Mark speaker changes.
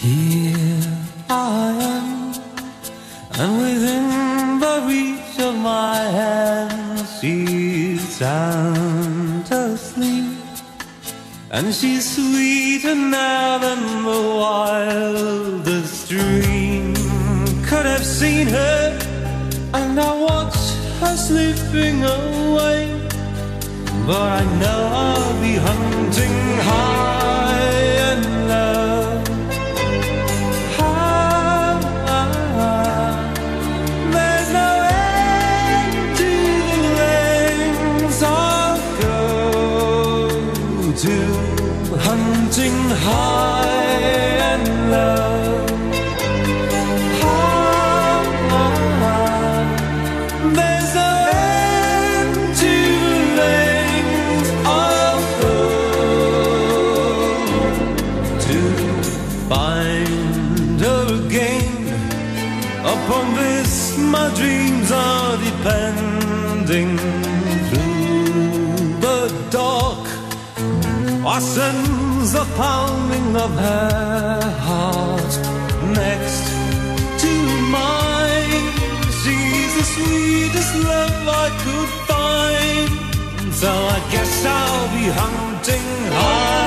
Speaker 1: Here I am, and within the reach of my hand, she's sound asleep. And she's sweeter now than the wildest dream could have seen her. And I watch her slipping away. But I know to hunting high and low. There's end to to find her again. Upon this, my dreams are depending Or sends the pounding of her heart next to mine. She's the sweetest love I could find. So I guess I'll be hunting